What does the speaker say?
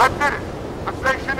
Admit it. A station